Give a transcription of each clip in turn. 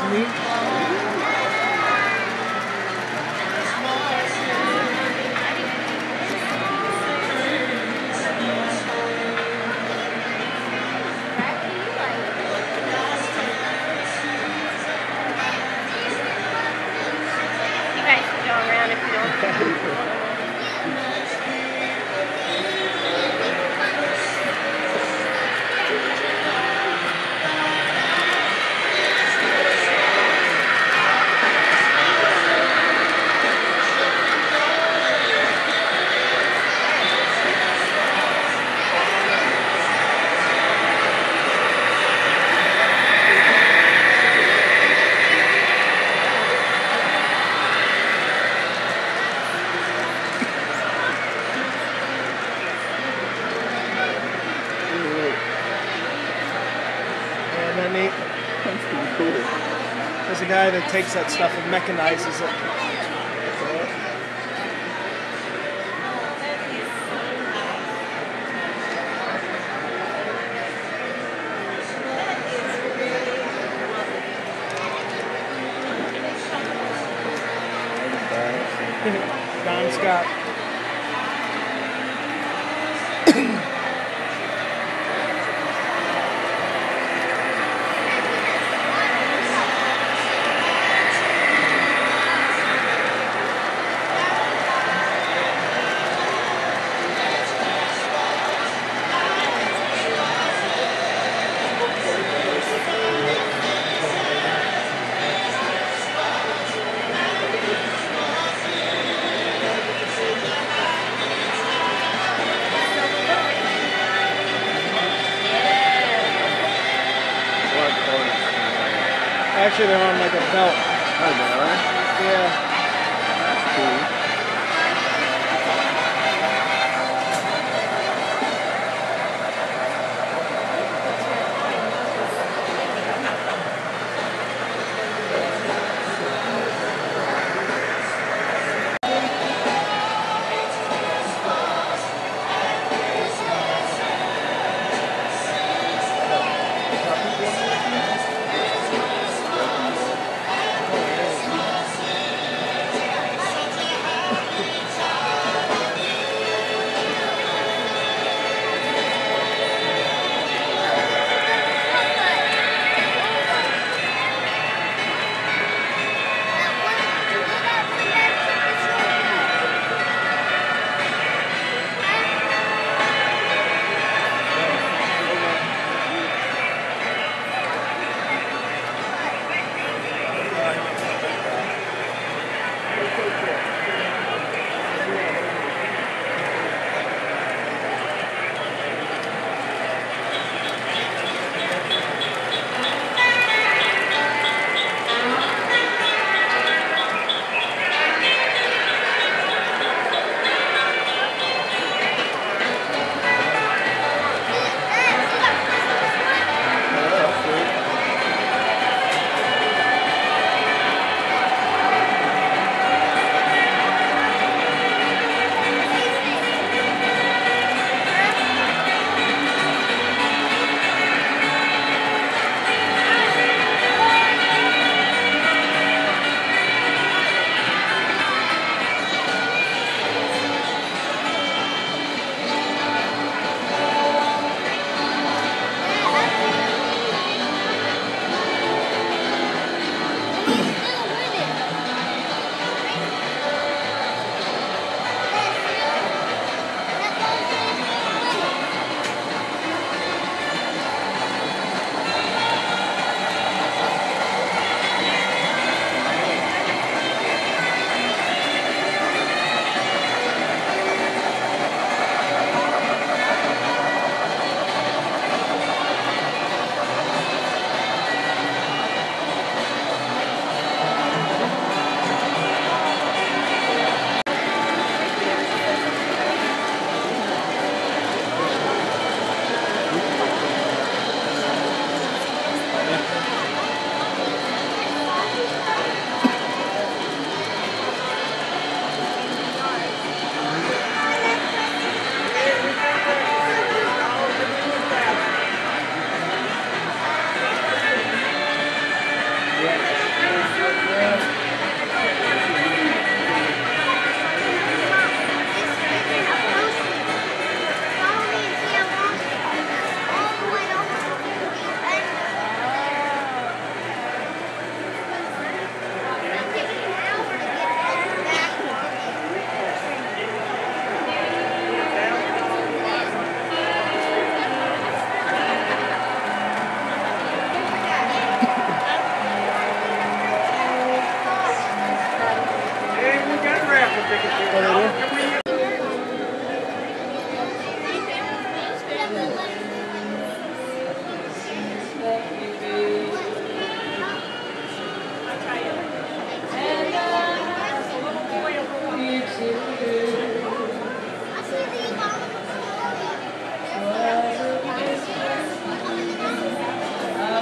personally. There's a guy that takes that stuff and mechanizes it. Don Scott. Actually, they're on like a belt. Oh, no. Yeah. That's cool.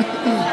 Yeah.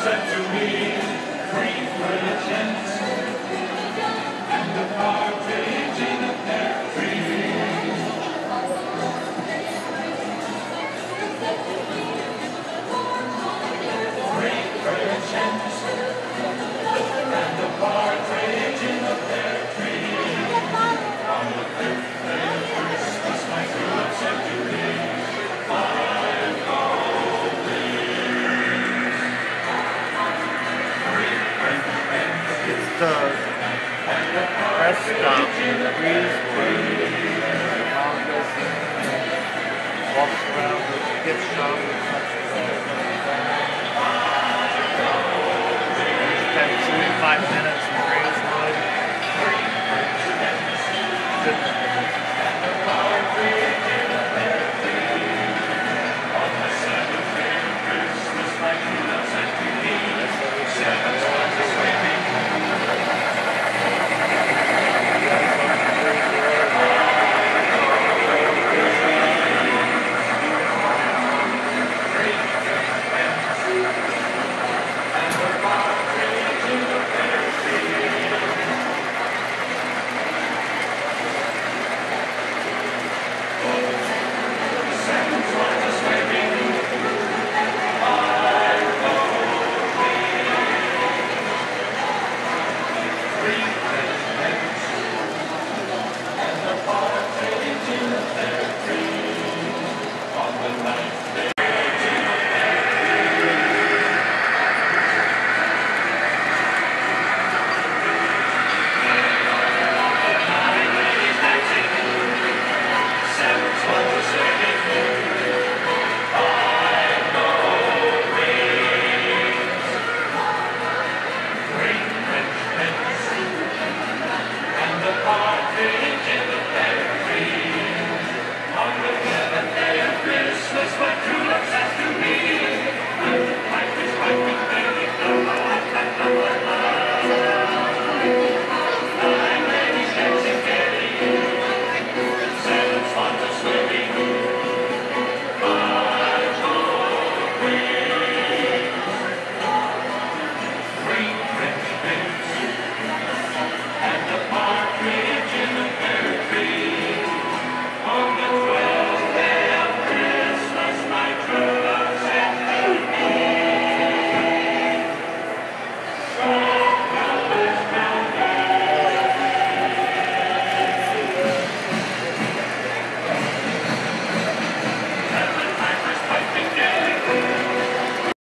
It's walks around the gift shop. Spend 25 minutes in